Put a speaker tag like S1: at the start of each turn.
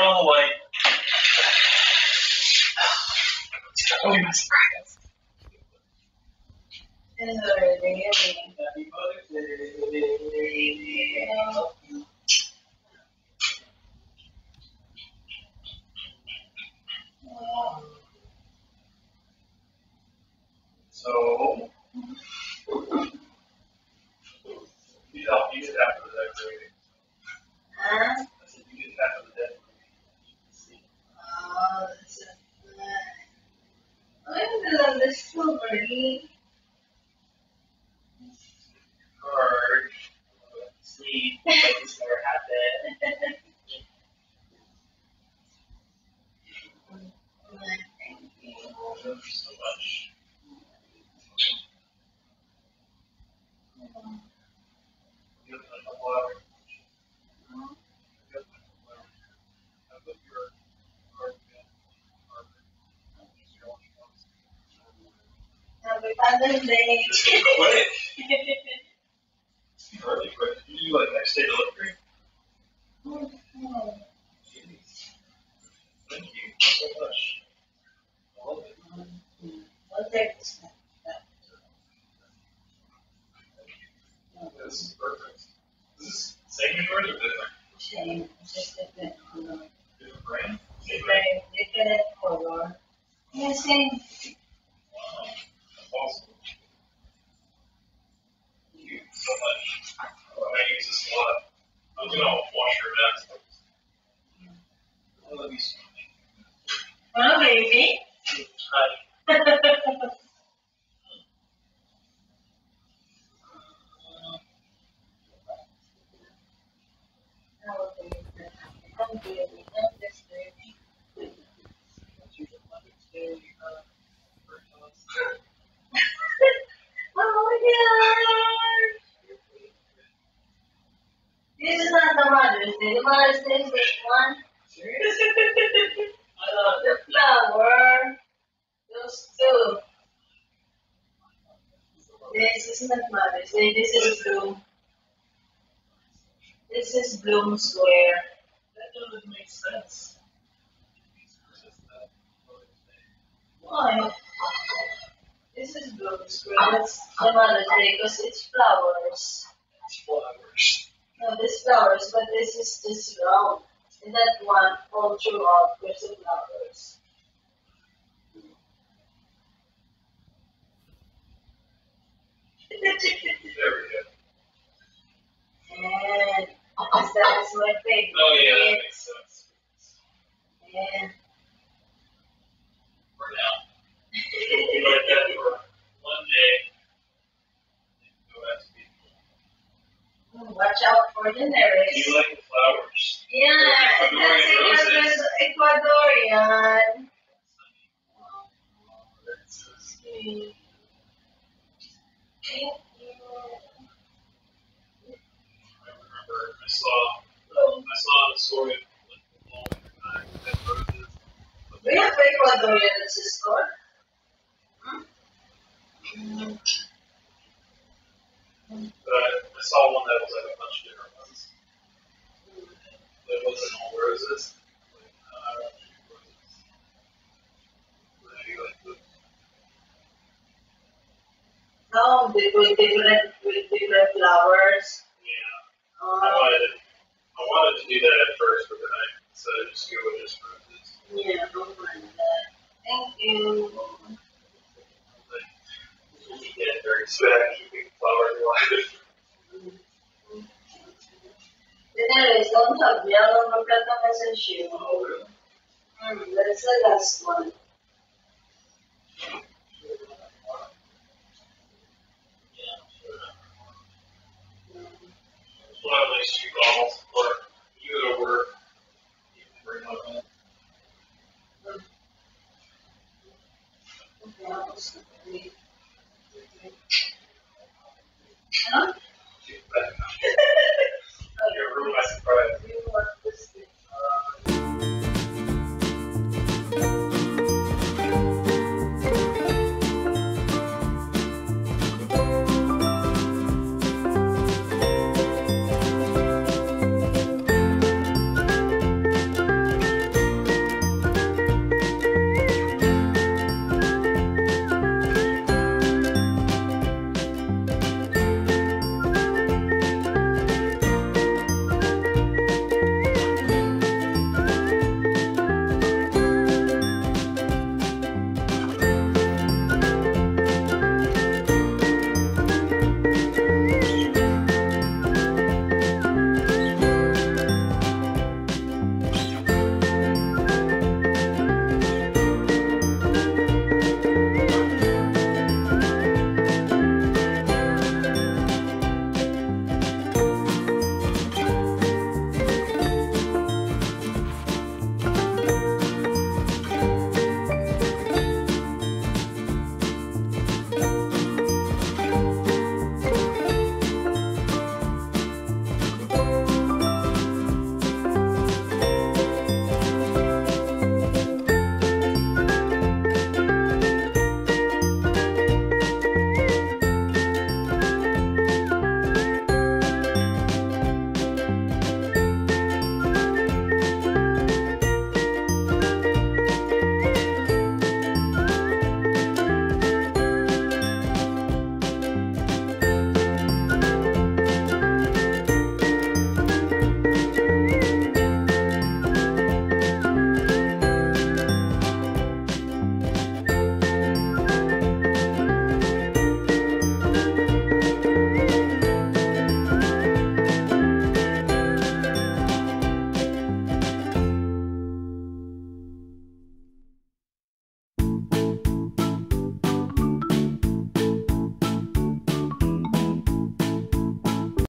S1: the light.
S2: Oh, surprise.
S1: Happy Mother's Day. So. You know, you get after the decorating.
S3: Huh?
S1: I said, you get after the decorating. See.
S3: Oh, that's a fun. I love this silvery.
S1: Card. Sleep. Like this never happened.
S3: Thank you.
S1: Thank you so much. Give it a couple hours. Give it a couple hours. I put your card in. Card in. Just your own ones.
S3: Happy Father's Day.
S1: Quick. Really quick. Did you do like next day delivery? Jeez. Thank you so much. I love it.
S3: I'll take this one.
S1: This is perfect. Is this same as yours or different?
S3: Shame, it's just a bit color.
S1: Different brand? Same
S3: Different,
S1: brand?
S3: different color. Yeah, same.
S1: Wow. That's awesome. Thank you so much. Oh, I use this a lot. I'm gonna wash your back. I love you so much.
S3: Oh, baby.
S1: Hi.
S3: Thank you. The Mother's Day. The Mother's this one. I love the flower. Those two. This is not Mother's Day. This is Bloom. This is Bloom Square.
S1: That doesn't make sense.
S3: Why? This is Bloom Square. That's the Mother's Day because it's flowers.
S1: It's flowers.
S3: No, this flowers, but this is this round. And that one all throughout there's the flowers.
S1: There we go.
S3: And because that is my favorite.
S1: Oh, yeah, that makes sense.
S3: And
S1: For now. You like that for one day. Go back to people.
S3: mm, the
S1: Do you like the flowers?
S3: Yeah,
S1: Ecuadorian
S3: that's Ecuadorian.
S1: That's so sweet.
S3: Thank you.
S1: I remember I saw,
S3: No, they with different with different flowers.
S1: Yeah, I
S3: Um,
S1: wanted, I wanted to do that at first, but then I decided to just go with just roses.
S3: yeah, don't mind that. Thank you.
S1: Like, you get very sad keeping flowers alive.
S3: Anyways, don't have maganda message
S1: Oh, really?
S3: Hmm, that's the last one.